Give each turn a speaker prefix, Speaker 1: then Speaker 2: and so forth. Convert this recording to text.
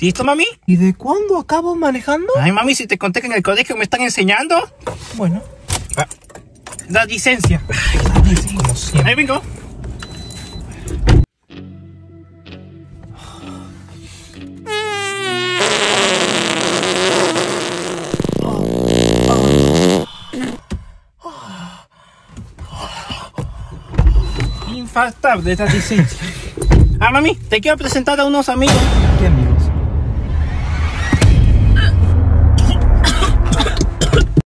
Speaker 1: ¿Listo, mami?
Speaker 2: ¿Y de cuándo acabo manejando?
Speaker 1: Ay, mami, si te conté que en el colegio me están enseñando.
Speaker 2: Bueno.
Speaker 1: Ah. La licencia.
Speaker 2: Como siempre.
Speaker 1: Ahí vengo. Infaltable esta licencia. Ah, mami, te quiero presentar a unos amigos.
Speaker 2: ¿Qué amigos.